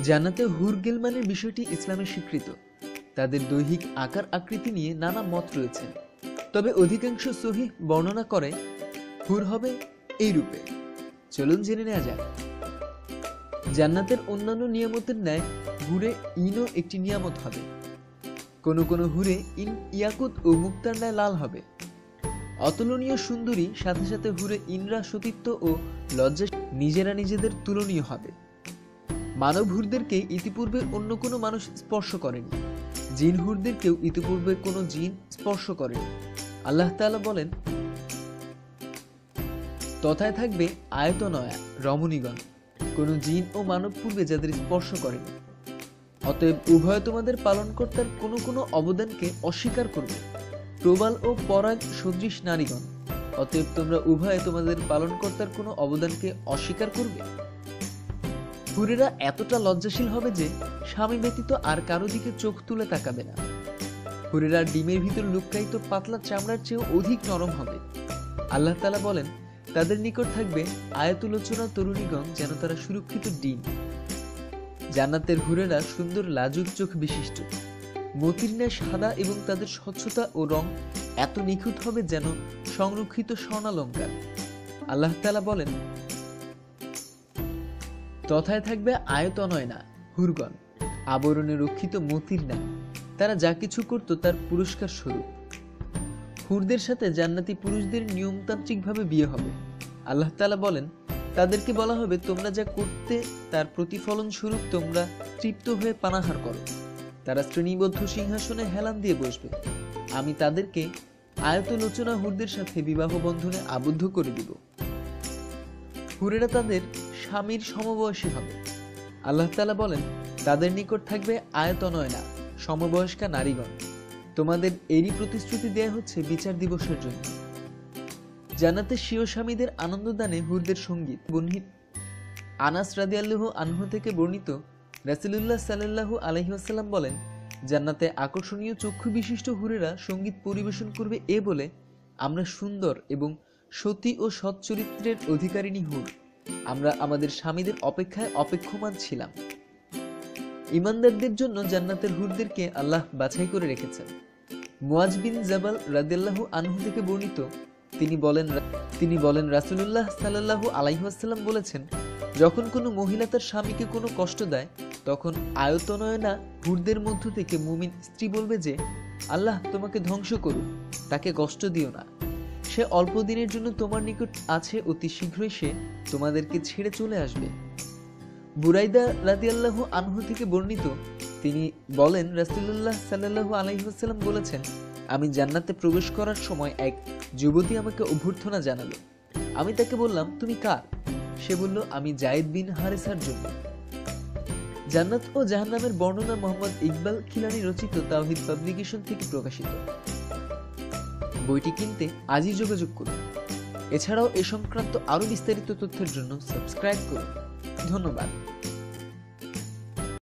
জান্নাতে হুর গেলমানের বিষয়টি ইসলামে স্বীকৃত। তাদের দৈহিক আকার আকৃতি নিয়ে নানা মত রয়েছে। তবে অধিকাংশ সহি বর্ণনা করে, হুর হবে এই রূপে। চলুন জেনে নেওয়া যাক। জান্নাতের অন্যান্য নিয়ামতের ন্যায় হুরে ইনও একটি নিয়ামত হবে। কোনো কোনো হুরে ইন ইয়াকুত ও মুক্তার ন্যায় লাল হবে। অতুলনীয় সুন্দরী সাথে সাথে হুরে ইনরা সতীত্ব ও লজ্জা নিজেরা নিজেদের তুলনীয় হবে। মানব হুরদেরকে ইতিপূর্বে অন্য কোনো মানুষ স্পর্শ করেনি। জিন হুরদেরকেও ইতিপূর্বে কোনো জিন স্পর্শ করেনি। আল্লাহ তাআলা বলেন, তথায় থাকবে আয়তনয়া, রমণীগণ। কোনো জিন ও মানব পূর্বে যাদের স্পর্শ করেনি। অতএব উভয় তোমাদের পালনকর্তার কোনো কোনো অবদানকে অস্বীকার করবে। প্রবাল ও পরাগ সদৃশ নারীগণ, অতএব তোমরা উভয়ে তোমাদের পালনকর্তার কোনো অবদানকে অস্বীকার করবে? হুরেরা এতটা লজ্জাশীল হবে যে স্বামী ব্যতীত আর কারও দিকে চোখ তুলে তাকাবে না। হুরেরা ডিমের ভিতর লুক্কায়িত পাতলা চামড়ার চেয়েও অধিক নরম হবে। আল্লাহ তালা বলেন, তাদের নিকট থাকবে আয়তুলোচনা তরুণীগণ যেন তারা সুরক্ষিত ডিম। জান্নাতের হুরেরা সুন্দর লাজুক চোখ বিশিষ্ট। মতির ন্যায় সাদা এবং তাদের স্বচ্ছতা ও রং এত নিখুঁত হবে যেন সংরক্ষিত স্বর্ণালঙ্কার। আল্লাহ তালা বলেন তথায় থাকবে আয়তনয় না হুরগণ। আবরণে রক্ষিত মতির ন্যায়। তারা যা কিছু করত তার পুরস্কার স্বরূপ। হুরদের সাথে জান্নাতি পুরুষদের নিয়মতান্ত্রিকভাবে বিয়ে হবে। আল্লাহ তালা বলেন, তাদেরকে বলা হবে, তোমরা যা করতে তার প্রতিফলন স্বরূপ তোমরা তৃপ্ত হয়ে পানাহার করো। তারা শ্রেণীবদ্ধ সিংহাসনে হেলান দিয়ে বসবে। আমি তাদেরকে আয়তলোচনা হুরদের সাথে বিবাহ বন্ধনে আবদ্ধ করে দিব। হুরেরা তাদের স্বামীর সমবয়সী হবে। আল্লাহ তালা বলেন, তাদের নিকট থাকবে আয়তনয় না, সমবয়স্কা নারীগণ। তোমাদের এরই প্রতিশ্রুতি দেয়া হচ্ছে বিচার দিবসের জন্য। জান্নাতে স্বীয় স্বামীদের আনন্দদানে হুরদের সংগীত বর্ণিত। আনাস রাদিয়াল্লাহু আনহু থেকে বর্ণিত, রাসূলুল্লাহ সাল্লাল্লাহু আলাইহি ওয়াসাল্লাম বলেন, জান্নাতে আকর্ষণীয় চক্ষু বিশিষ্ট হুরেরা সংগীত পরিবেশন করবে এ বলে আমরা সুন্দর এবং সতী ও সৎ চরিত্রের অধিকারিণী হুর। আমরা আমাদের স্বামীদের অপেক্ষায় অপেক্ষমান ছিলাম। ইমানদারদের জন্য জান্নাতের হুরদেরকে আল্লাহ বাছাই করে রেখেছেন। মুয়াজ বিন জাবাল রাদিয়াল্লাহু আনহু থেকে বর্ণিত, তিনি বলেন তিনি বলেন, রাসূলুল্লাহ সাল্লাল্লাহু আলাইহি ওয়াসাল্লাম বলেছেন, যখন কোনো মহিলা তার স্বামীকে কোনো কষ্ট দেয়, তখন আয়তনয়না হুরদের মধ্য থেকে মুমিন স্ত্রী বলবে যে, আল্লাহ, তোমাকে ধ্বংস করুন, তাকে কষ্ট দিও না। সে অল্প দিনের জন্য তোমার নিকট আছে অতি শীঘ্রই সে তোমাদেরকে ছেড়ে চলে আসবে। বুরাইদা রাদিয়াল্লাহু আনহু থেকে বর্ণিত, তিনি বলেন, রাসূলুল্লাহ সাল্লাল্লাহু আলাইহি ওয়াসাল্লাম বলেছেন, আমি জান্নাতে প্রবেশ করার সময় এক যুবতী আমাকে অভ্যর্থনা জানালো। আমি তাকে বললাম, তুমি কার? সে বলল, আমি জায়েদ বিন হারেসার জন্য। জান্নাত ও জাহান্নামের বর্ণনা মোহাম্মদ ইকবাল খিলানি রচিত তাওহিদ পাবলিকেশন থেকে প্রকাশিত। বইটি কিনতে আজই যোগাযোগ করুন। এছাড়াও এ সংক্রান্ত আরও বিস্তারিত তথ্যের জন্য সাবস্ক্রাইব করুন। ধন্যবাদ।